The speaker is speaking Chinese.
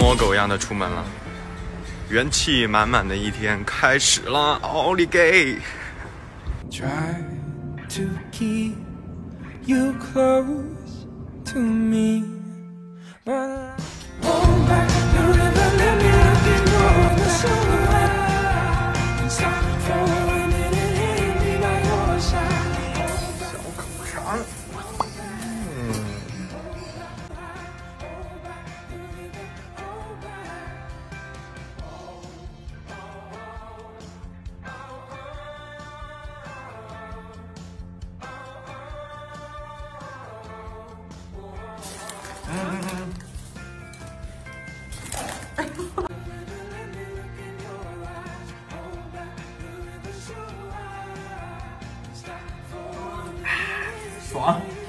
魔狗一样的出门了，元气满满的一天开始了，奥利给！Try to keep you close to me, but 爽！